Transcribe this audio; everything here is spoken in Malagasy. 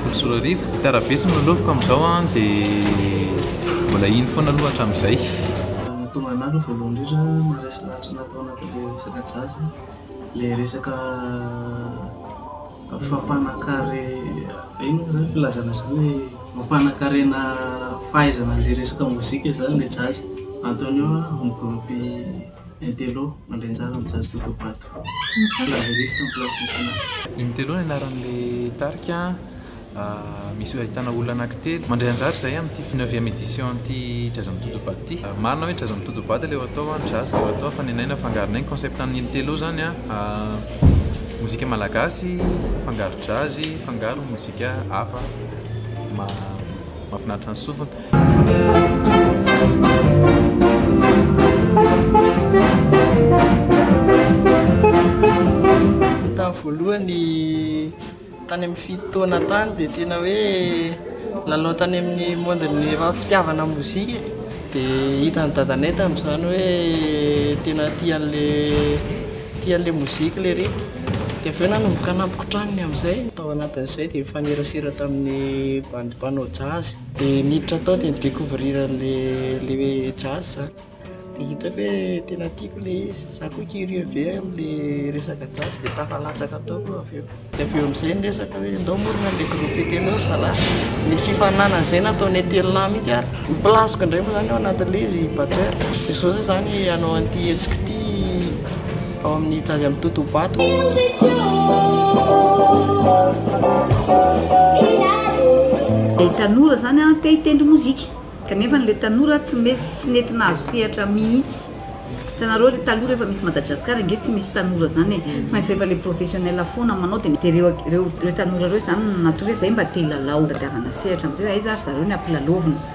Folo sy roa arivo, gitara be sy nolaloviko amin'izao an, dia mbola hino foana aloha hatramin'izay. Raha tonga anah aloha voalohany indrindra maharesy lahatra anah tao anatin'ilay resaka jazz an, ilay resaka fampanan-kare, ino moa zany filazana izany hoe mampanankarena fahaizana an'ilay resaka mozika izany ilay jazz, antony eo an, amin'ny groupe. Intello mandray anjara amin'ny jazz Totobato, claviériste amin'ny place Missanah. Intello ny anaran'ilay tarika misy ahitana olona anankitelo mandray anjara izay amin'ity vineuvième édition ity jazz amin'ny Totobato ity. Marina hoe jazz amin'ny Totobato ilay ho atao, ny jazz ilay ho atao fa ny anay nafangaronay ny concept an'ny Intello izany mozika malagasy fangaro jazz fangaro mozika hafa mahafinaritra ny sofina. Tamin'ny voalohany tany amin'ny fito taona tany dia tena hoe lalao tany amin'ny monde ny efa fitiavana mozika e, dia hitan'i dadanay tamin'izany hoe tena tia an'le tia an'le mozika le reny dia avy eo nanomboka nampikotrany ny amin'izay, tao anatin'izay dia nifanerasera tamin'ny bandy mpanao jazz. Dia niditra tao dia ni-decouvrir an'ilay hoe jazz za. Dia hitako hoe tena tiako ilay izy. Za koa curieux be amin'ilay resaka jazz dia tafalatsaka tao aloha avy eo. Dia avy eo amin'izay ny resaka hoe ndao moa ry nandry groupe tenor zalahy. Nisy fifaninanana izay nataonay telo lahy mihitsy ary ni-place-ko indray moa izany ao anatin'ilay izy batteur. Dia izao zay za ny hanao an'ity hetsika ity. Ao amin'ny Jazz amin'ny Totobato. Ilay tanora izany an, te hitendry mozika, kanefa ilay tanora tsy nety nahazo sehatra mihitsy. Hitanareo ry taloha rehefa misy Madagascar ange tsy misy tanora izany e, tsy maintsy rehefa ilay professionnel foana manao dia ireo tanora ireo izany no natolotra hoe izay mba te hilalao, hitadiavana sehatra amin'izay hoe aiza ry zareo ny hampilalôvina.